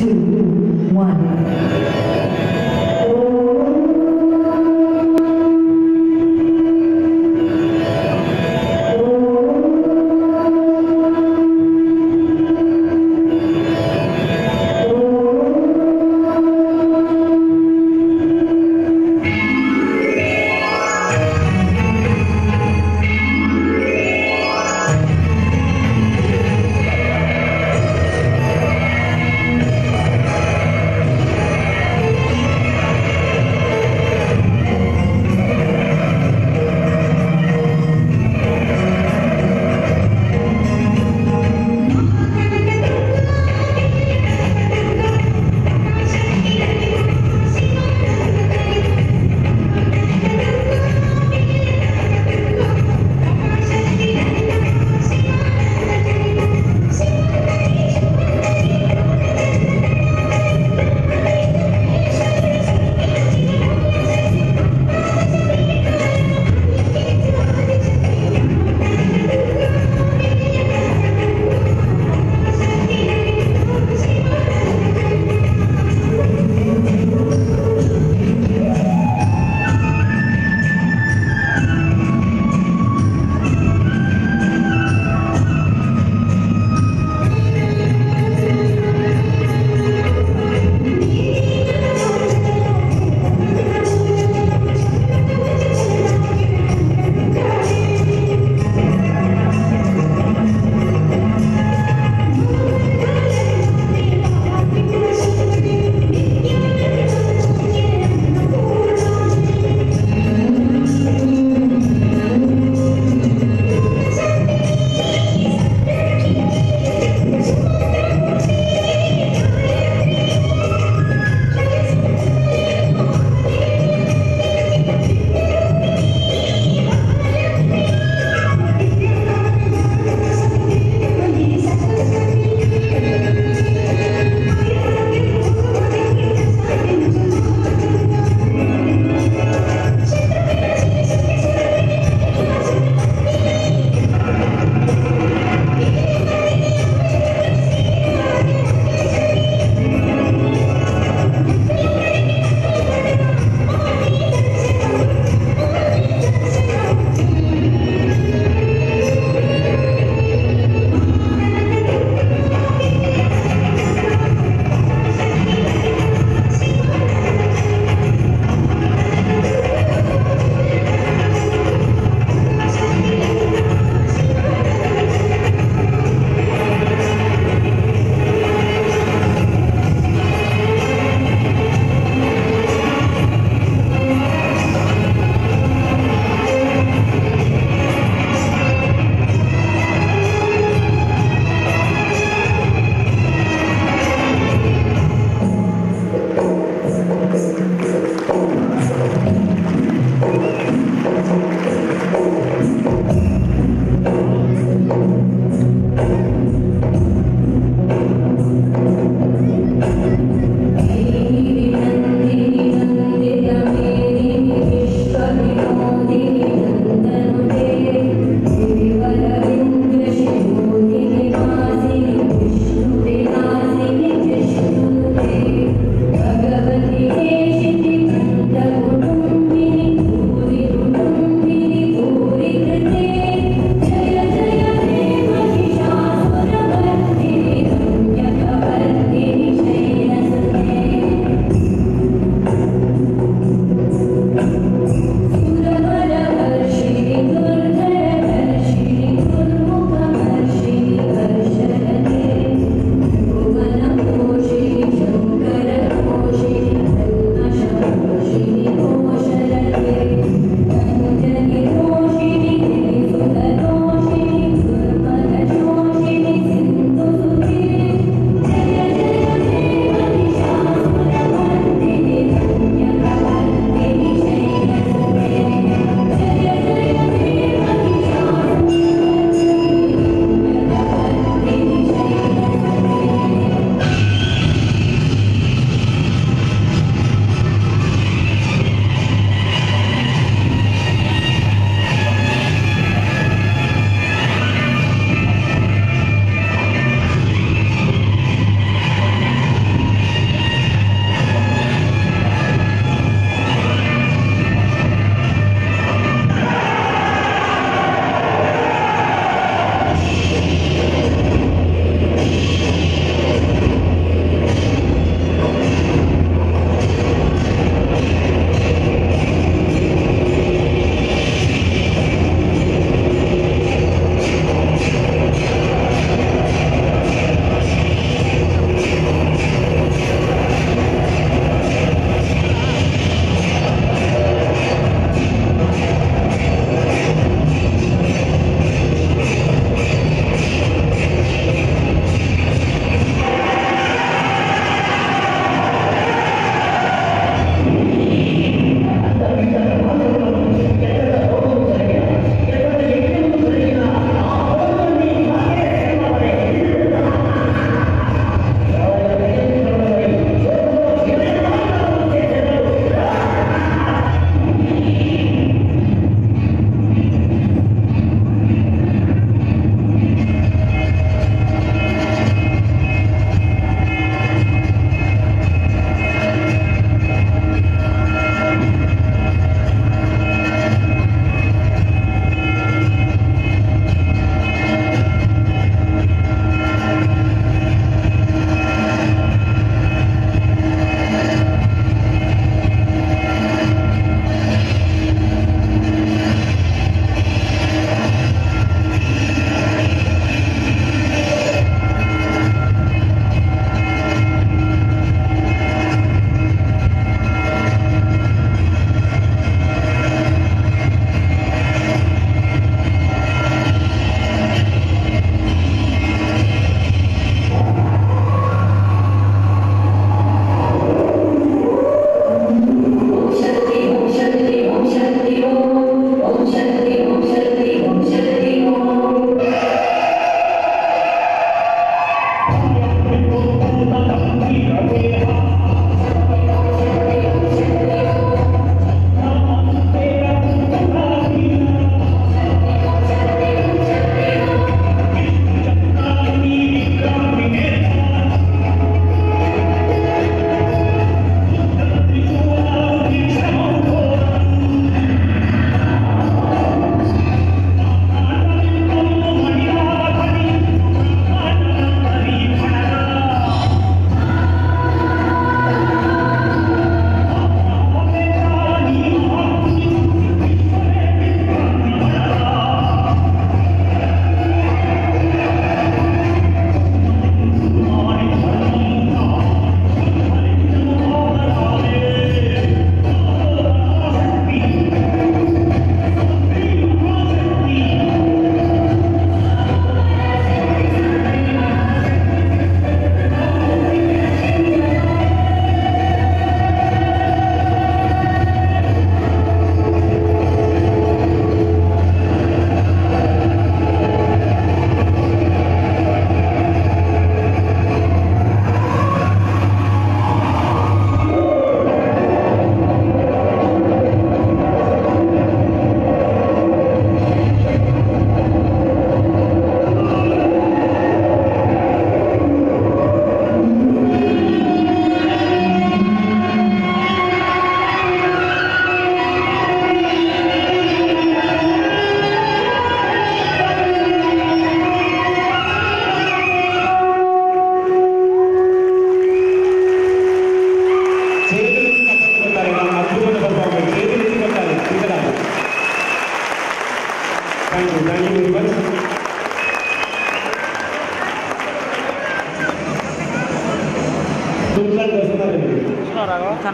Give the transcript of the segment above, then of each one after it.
two, one.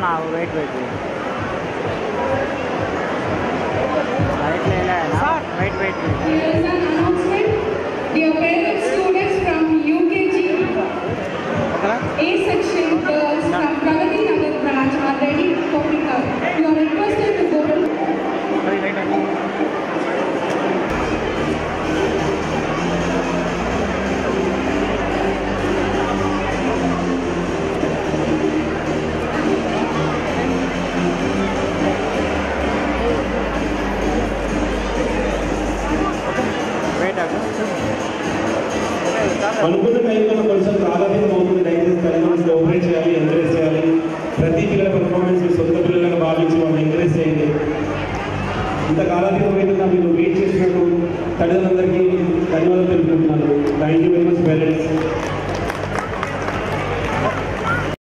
हाँ वो wait wait wait wait लेना है ना wait wait wait A section girls from Pragati Nagar branch are ready for pickup. You are requested to go to. అనుకున్న టైంలో కొంచెం కాలాతీతం అవుతుంది. దయచేసి తల్లిదండ్రులు కోఆపరేట్ చేయాలి ఎంకరేజ్ చేయాలి. ప్రతి పిల్లల పర్ఫార్మెన్స్ సొంత పిల్లలను భావించి మనం ఎంకరేజ్ చేయండి. ఇంత కాలాతీతం అయితే మీరు వెయిట్ చేసినట్టు తల్లిదండ్రులందరికీ ధన్యవాదాలు తెలుపుతున్నాను thank you very much parents